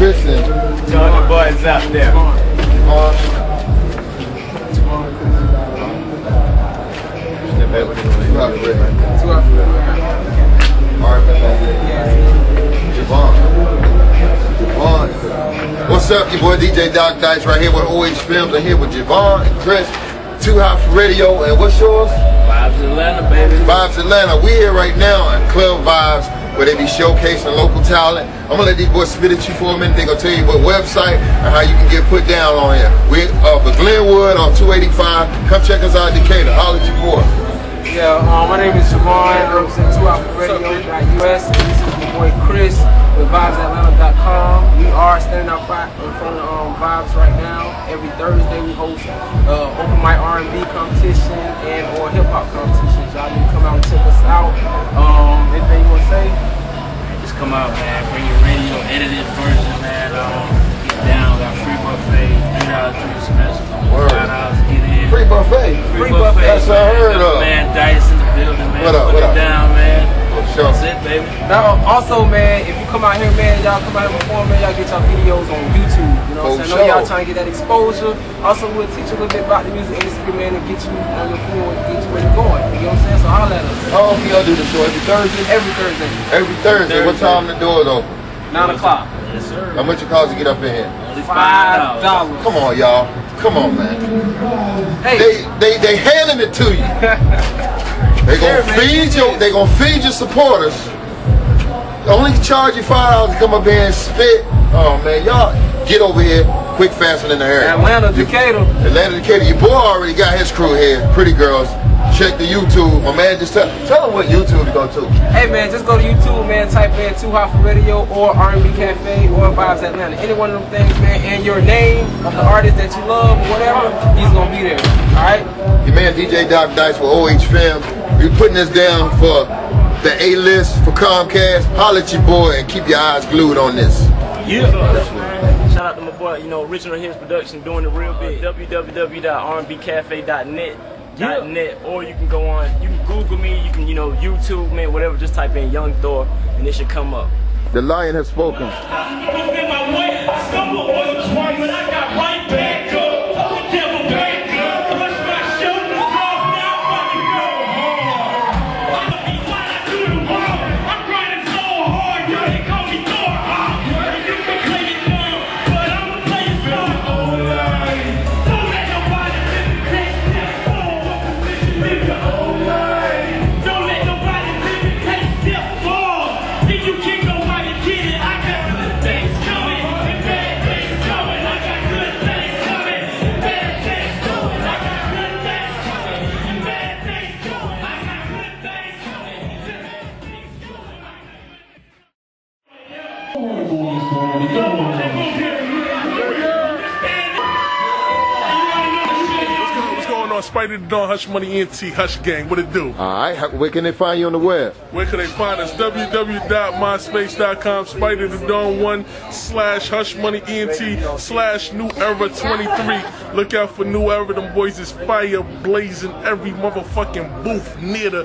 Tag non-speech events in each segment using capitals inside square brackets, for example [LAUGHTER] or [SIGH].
To all the boys out there. Javon. Step back with it. Two House Radio. Two out Alright, man. Javon. Javon. What's up, your boy DJ Doc Dice right here with OH Films. I'm here with Javon and Chris. Two House Radio. And what's yours? Vibes Atlanta, baby. Vibes Atlanta. We here right now in Club Vibes where they be showcasing local talent. I'm gonna let these boys spit at you for a minute. They gonna tell you what website and how you can get put down on here. We're up at Glenwood on 285. Come check us out, Decatur. Holla at your boy. Yeah, um, my name is Javon. I represent 2alpharadio.us. And this is my boy Chris with VibesAtlanta.com. We are standing out front in front of um, Vibes right now. Every Thursday we host uh, open mic R&B competition and or hip hop competitions. Y'all need to come out and check us out. Um, anything you want to say? Also, man, if you come out here, man, y'all come out here before, man, y'all get y'all videos on YouTube. You know what I'm For saying? I know y'all trying to get that exposure. Also, we'll teach you a little bit about the music industry, man, and get you on your floor, and get you where you're going. You know what I'm saying? So holla at us. How long y'all do the show? Every Thursday? Every Thursday, Every Thursday. What time the doors open? 9 o'clock. Yes, sir. How much it costs to get up in here? Only Five dollars. Come on, y'all. Come on, man. Hey, They they they handing it to you. [LAUGHS] They gonna Sure, man. feed you. They gonna feed your supporters. Only charge you five dollars to come up here and spit. Oh man, y'all get over here quick, faster than the air. Atlanta, Decatur. Atlanta Decatur. Your boy already got his crew here. Pretty girls. Check the YouTube. My man just tell tell them what YouTube to go to. Hey, man, just go to YouTube, man, type in Too Hot for Radio or R&B Cafe or Vibes Atlanta. Any one of them things, man, and your name of the artist that you love or whatever, he's gonna be there. All right? Your man DJ Doc Dice with OH Film. We putting this down for the A list for Comcast. Holla at your boy and keep your eyes glued on this. Yeah. Shout out to my boy, you know, Original Hits Production doing it real big. www.rnbcafe.net. Yeah. .net, or you can go on, you can Google me, you can, you know, YouTube, man, whatever, just type in Young Thor, and it should come up. The lion has spoken. What's going on? Spida the Dawn, Hush Money ENT, Hush Gang. What it do? All right, how- where can they find you on the web? Where can they find us? www.myspace.com, Spida the Dawn 1 slash Hush Money ENT slash New Era 23. Look out for New Era. Them boys is fire blazing every motherfucking booth near the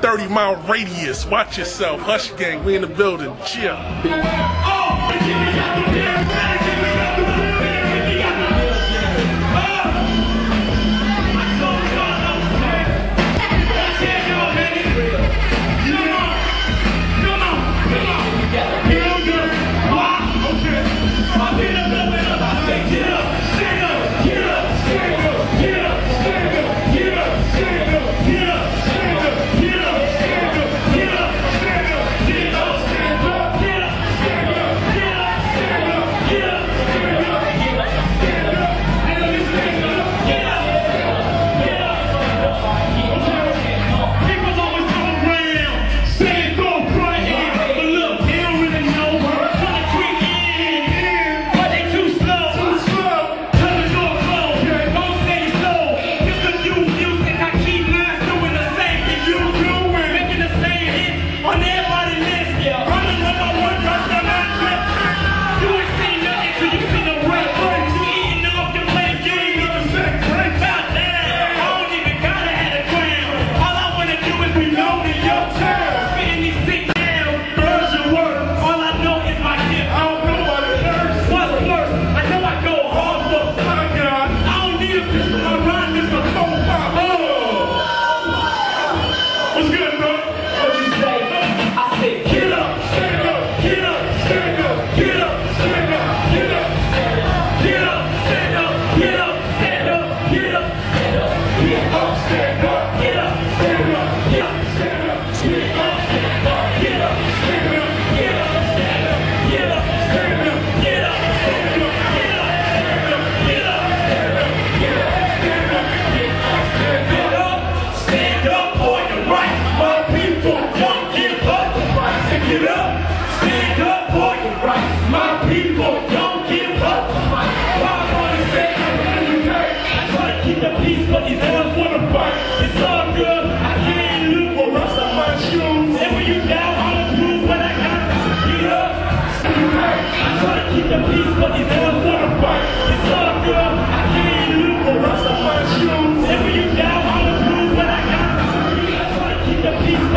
30 mile radius. Watch yourself. Hush Gang, we in the building. Cheer. Oh, Get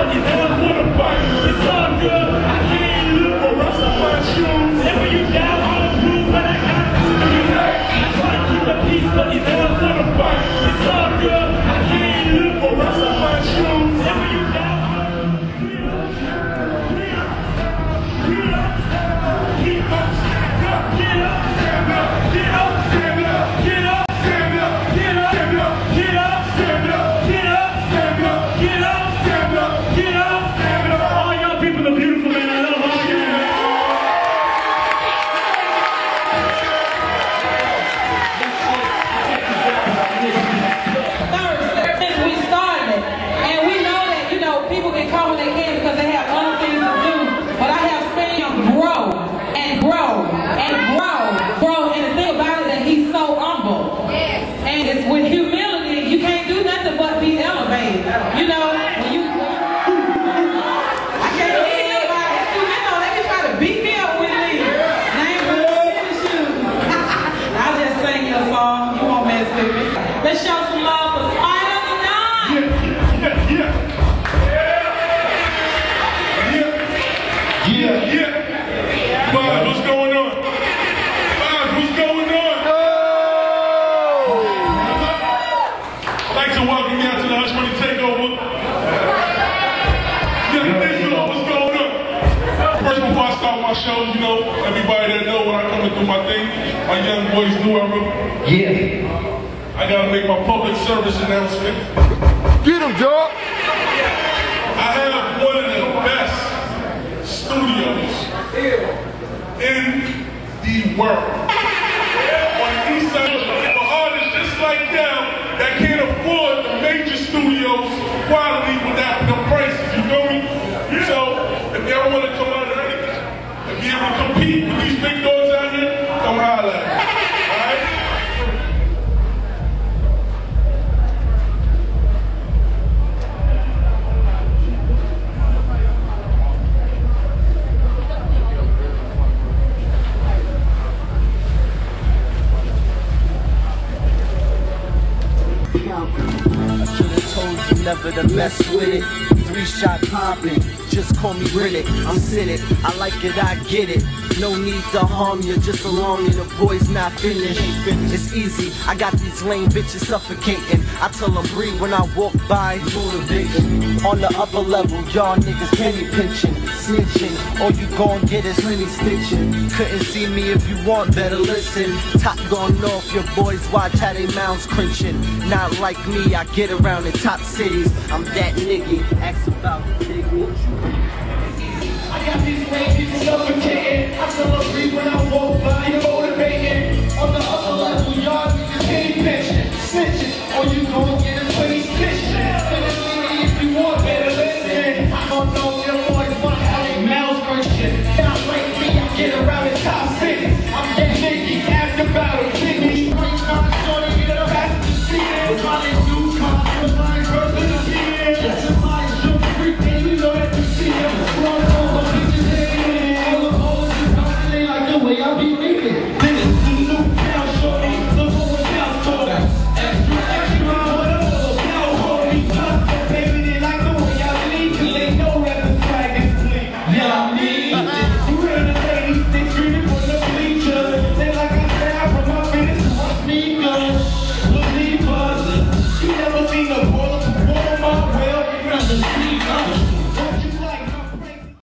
peace, but my show, you know, everybody that know when I come and do my thing, my young boys new era. Yeah. I gotta make my public service announcement. Get him, dog. I have one of the best studios in the world. Should've told you never to mess with it. Three shot popping, just call me Riddick. I'm Siddick, I like it, I get it. No need to harm you, just along and the boy's not finished. It's easy, I got these lame bitches suffocating. I tell them breathe when I walk by, motivation. On the upper level, y'all niggas penny pinching, snitching. All you gon' get is plenty stitching. Couldn't see me if you want, better listen. Top gone off, your boys watch how they mouths crinching. Not like me, I get around in top cities. I'm that nigga, ask about the nigga. I got these suffocating. I feel